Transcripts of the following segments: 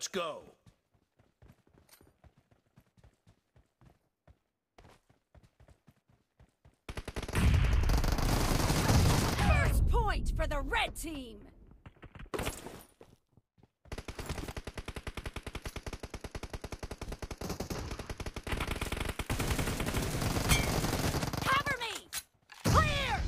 Let's go. First point for the red team! Cover me! Clear!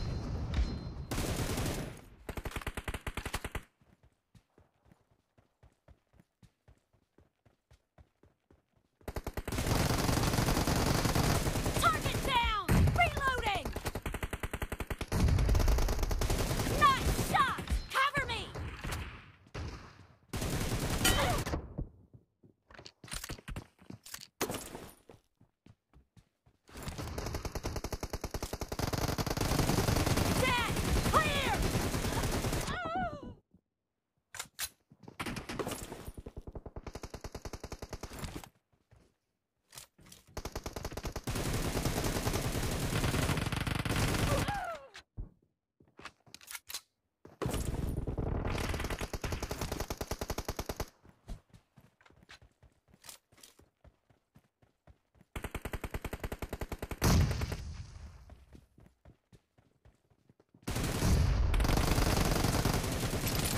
Target down! Reloading! Nice shot! Cover me! Dead! Clear!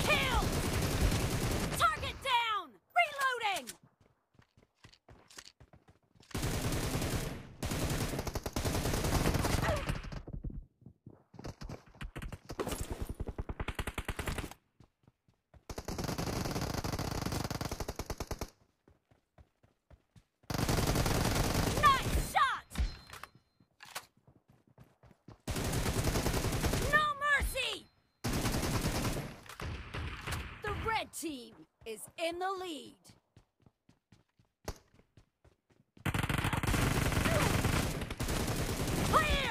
Kill! Target down! Reloading! Nice shot! No mercy! The red team is in the lead. Clear!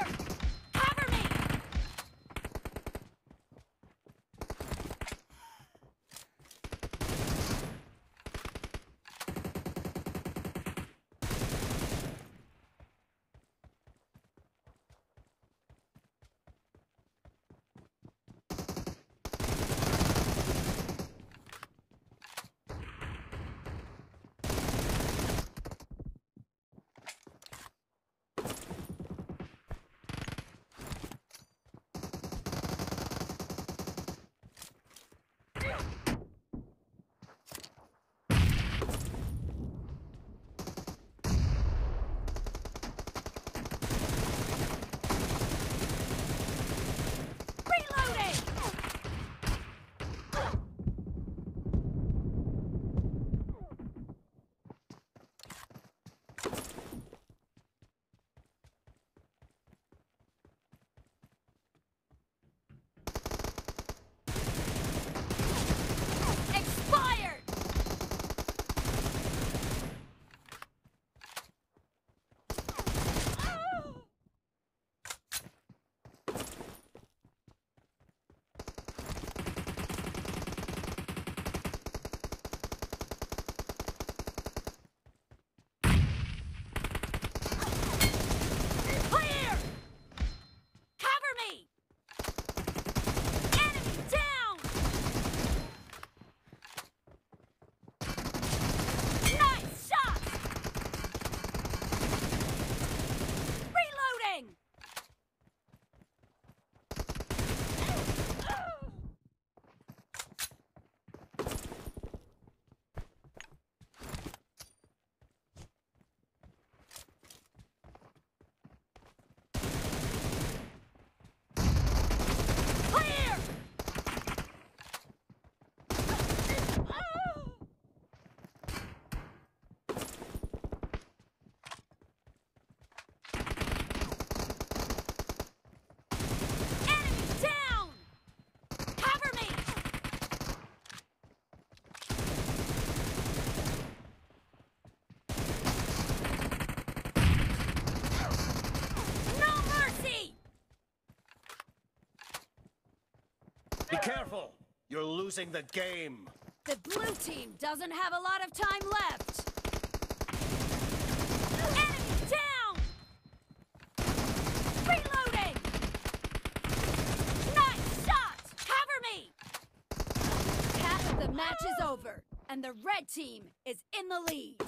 Be careful! You're losing the game! The blue team doesn't have a lot of time left! Down! Reloading! Nice shot! Cover me! The match is over, and the red team is in the lead!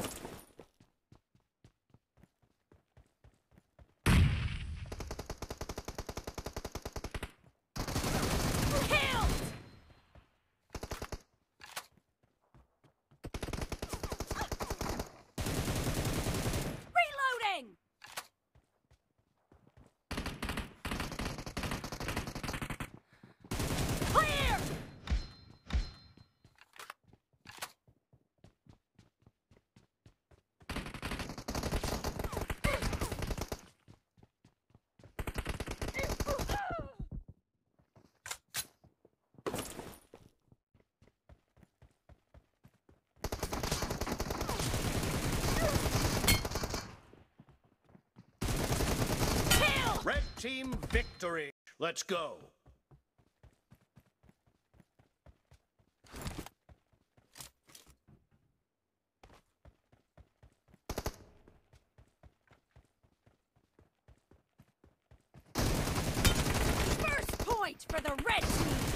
Team victory. Let's go. First point for the red team.